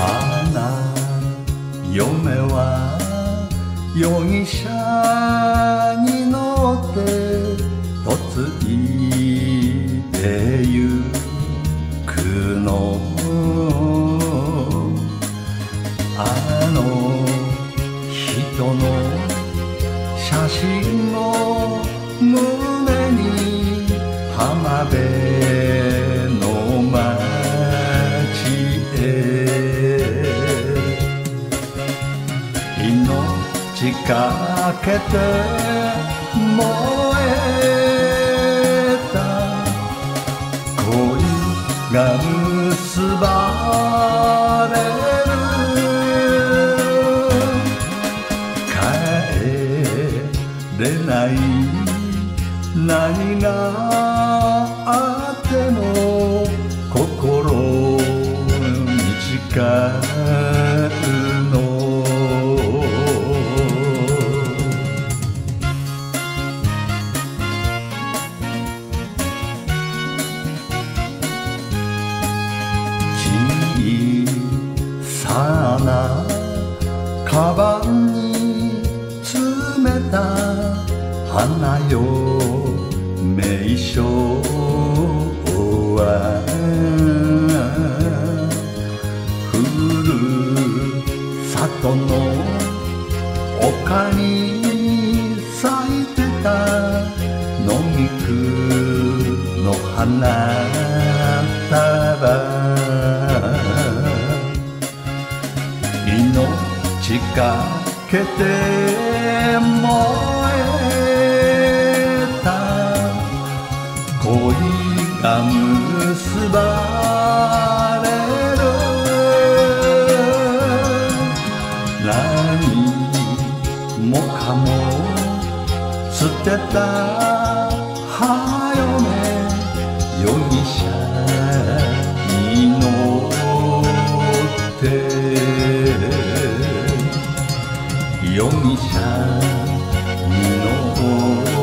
花嫁は容疑者に乗って嫁いでゆくのあの人の写真を胸に浜辺かけて燃えた。恋が結ばれる。帰れない。何があっても心に誓うさなカバンに詰めた花よ名所は。ふるさとの丘に咲いてた野菊の花束。かけて燃えた恋が結ばれる何もかも捨てた母嫁容疑者の